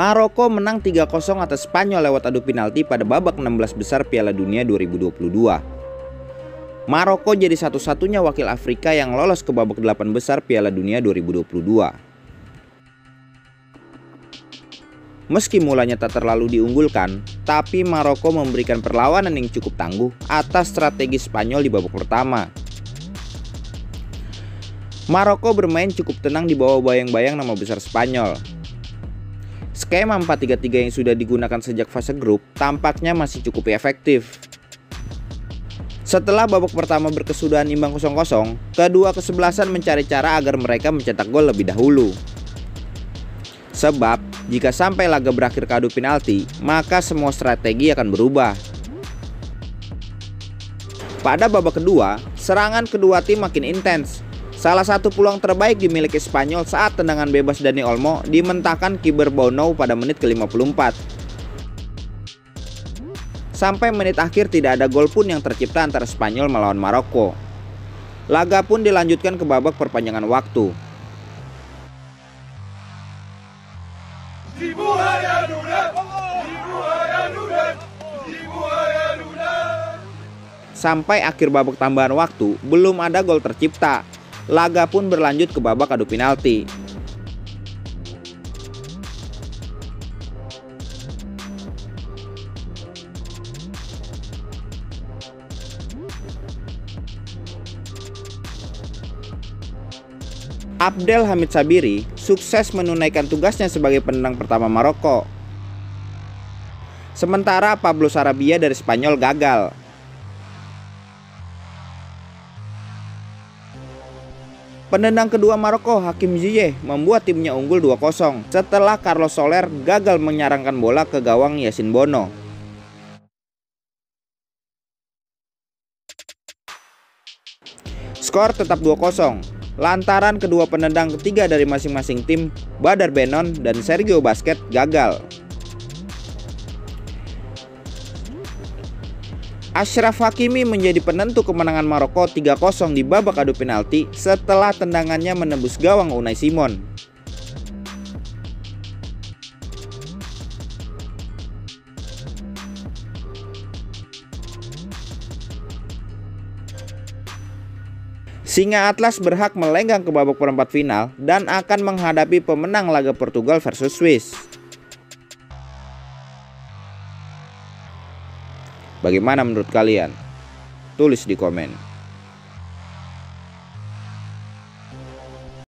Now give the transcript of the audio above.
Maroko menang 3-0 atas Spanyol lewat adu penalti pada babak 16 besar Piala Dunia 2022. Maroko jadi satu-satunya wakil Afrika yang lolos ke babak 8 besar Piala Dunia 2022. Meski mulanya tak terlalu diunggulkan, tapi Maroko memberikan perlawanan yang cukup tangguh atas strategi Spanyol di babak pertama. Maroko bermain cukup tenang di bawah bayang-bayang nama besar Spanyol, Skema 4-3-3 yang sudah digunakan sejak fase grup tampaknya masih cukup efektif. Setelah babak pertama berkesudahan imbang 0-0, kedua kesebelasan mencari cara agar mereka mencetak gol lebih dahulu. Sebab, jika sampai laga berakhir kadu penalti, maka semua strategi akan berubah. Pada babak kedua, serangan kedua tim makin intens Salah satu peluang terbaik dimiliki Spanyol saat tendangan bebas Dani Olmo dimentahkan kiber Bono pada menit ke-54. Sampai menit akhir tidak ada gol pun yang tercipta antara Spanyol melawan Maroko. Laga pun dilanjutkan ke babak perpanjangan waktu. Sampai akhir babak tambahan waktu, belum ada gol tercipta laga pun berlanjut ke babak adu penalti. Abdel Hamid Sabiri sukses menunaikan tugasnya sebagai penendang pertama Maroko. Sementara Pablo Sarabia dari Spanyol gagal. Penendang kedua Maroko, Hakim Ziyech, membuat timnya unggul 2-0 setelah Carlos Soler gagal menyarangkan bola ke gawang Yasin Bono. Skor tetap 2-0, lantaran kedua penendang ketiga dari masing-masing tim, Badar Benon dan Sergio Basket gagal. Ashraf Hakimi menjadi penentu kemenangan Maroko 3-0 di babak adu penalti setelah tendangannya menembus gawang Unai Simon. Singa Atlas berhak melenggang ke babak perempat final dan akan menghadapi pemenang laga Portugal versus Swiss. Bagaimana menurut kalian? Tulis di komen.